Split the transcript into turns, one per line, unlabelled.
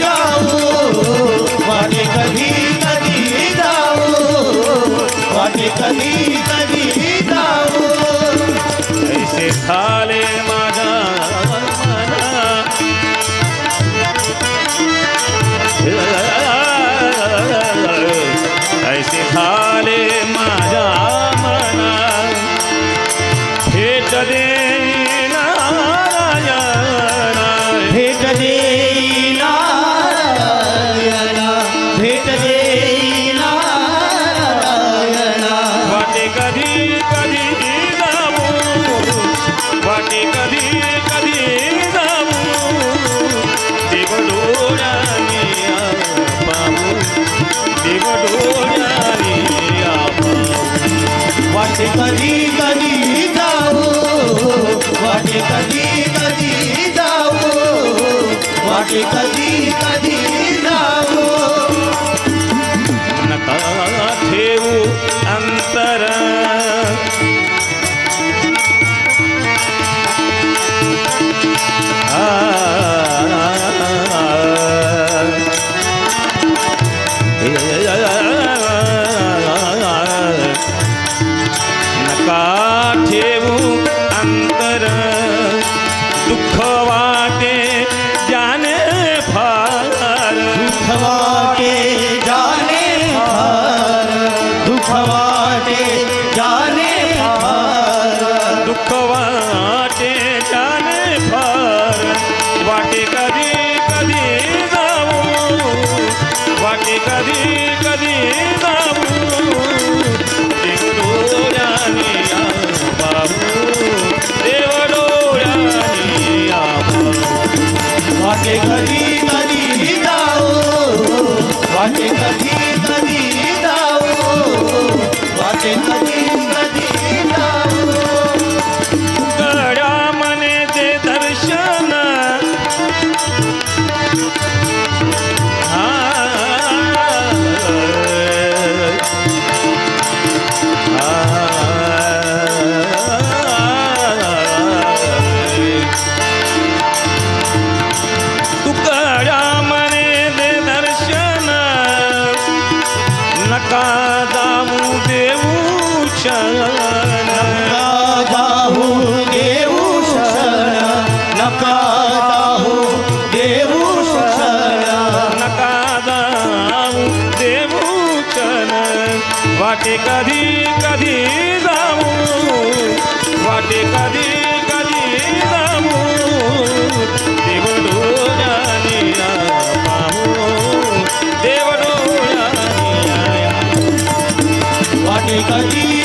जाऊ वाटे कधी कधी जाऊ वाटे कधी कधी जाऊ
ऐसे माझा मना ऐसे झाले माझ्या मना नका ठेवू अंतर नका ठेवू अंतर दुःख वाटे जाने फार
वाटे
कधी कधी जाऊ। वाटे कधी कधी जाऊ। डोळ्याने बाबू देव डोळ्याने
वाटे कधी कधी जाऊ। वाटे कधी
કાદાવું દેવું ચરણ કાદાવું દેવું શરણ
નકાદાવું દેવું શરણ નકાદાવું દેવું ચરણ વાટે કદી
કદી જાવું વાટે કદી 在